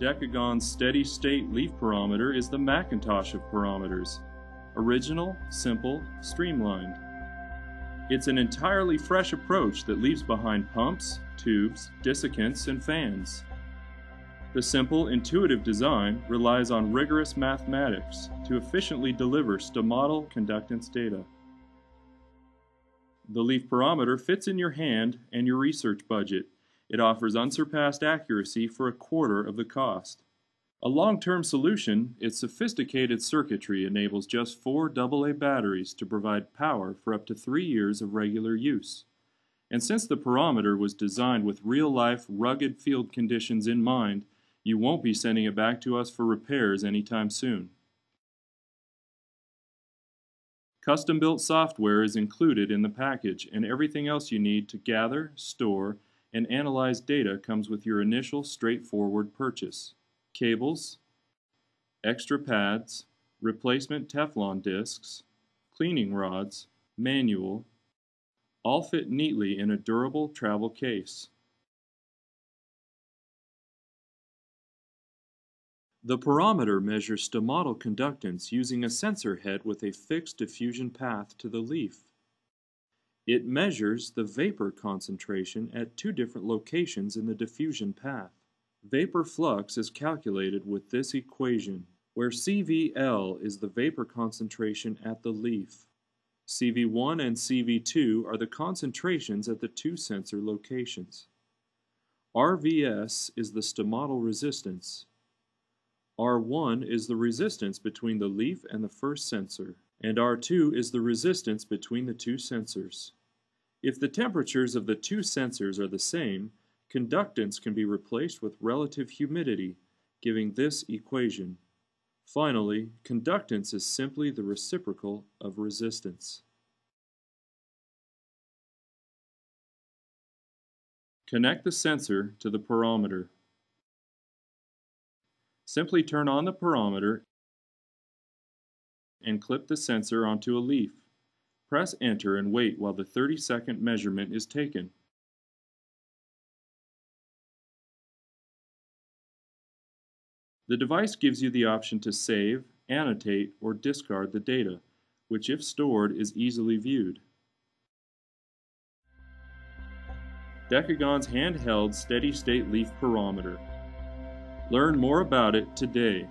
Decagon's steady state leaf porometer is the Macintosh of porometers. Original, simple, streamlined. It's an entirely fresh approach that leaves behind pumps, tubes, desiccants, and fans. The simple, intuitive design relies on rigorous mathematics to efficiently deliver stomatal conductance data. The leaf porometer fits in your hand and your research budget. It offers unsurpassed accuracy for a quarter of the cost. A long-term solution, its sophisticated circuitry enables just four AA batteries to provide power for up to three years of regular use. And since the porometer was designed with real-life, rugged field conditions in mind, you won't be sending it back to us for repairs anytime soon. Custom-built software is included in the package, and everything else you need to gather, store, and analyze data comes with your initial straightforward purchase. Cables, extra pads, replacement Teflon discs, cleaning rods, manual, all fit neatly in a durable travel case. The porometer measures stomatal conductance using a sensor head with a fixed diffusion path to the leaf. It measures the vapor concentration at two different locations in the diffusion path. Vapor flux is calculated with this equation, where CVL is the vapor concentration at the leaf. CV1 and CV2 are the concentrations at the two sensor locations. RVS is the stomatal resistance, R1 is the resistance between the leaf and the first sensor, and R2 is the resistance between the two sensors. If the temperatures of the two sensors are the same, conductance can be replaced with relative humidity, giving this equation. Finally, conductance is simply the reciprocal of resistance. Connect the sensor to the porometer. Simply turn on the porometer and clip the sensor onto a leaf. Press enter and wait while the 30 second measurement is taken. The device gives you the option to save, annotate, or discard the data, which if stored is easily viewed. Decagon's handheld steady-state leaf porometer. Learn more about it today.